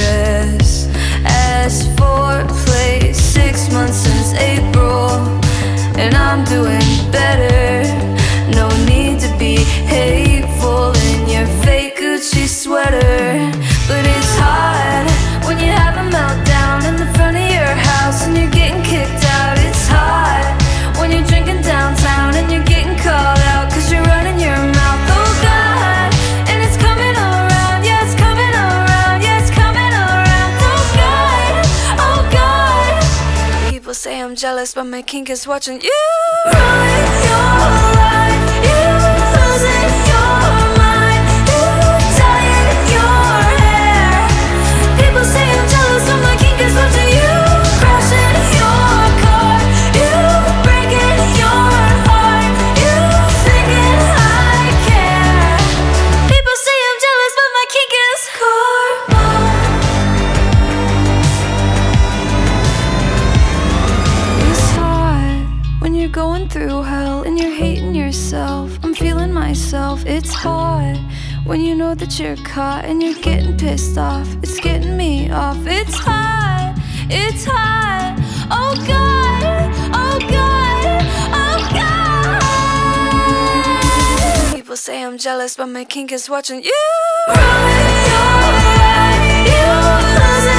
dress jealous, but my kink is watching you. Ruin your life, you losing. through hell and you're hating yourself. I'm feeling myself, it's hot when you know that you're caught and you're getting pissed off. It's getting me off. It's hot, it's hot. Oh God, oh God, oh God. People say I'm jealous, but my kink is watching you. Ruin your life, you lose